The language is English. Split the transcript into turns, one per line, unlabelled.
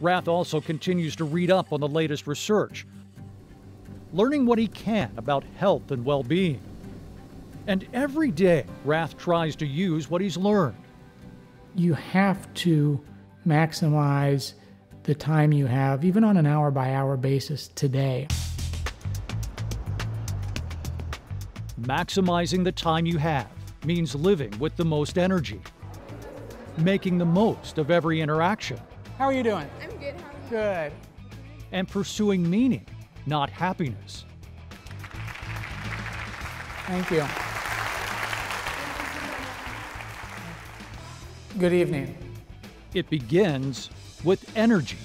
Rath also continues to read up on the latest research, learning what he can about health and well being. And every day, Rath tries to use what he's learned.
You have to maximize the time you have, even on an hour by hour basis today.
Maximizing the time you have means living with the most energy, making the most of every interaction,
How are you doing?
I'm good. How are you?
Good.
and pursuing meaning, not happiness.
Thank you. Good evening.
It begins with energy.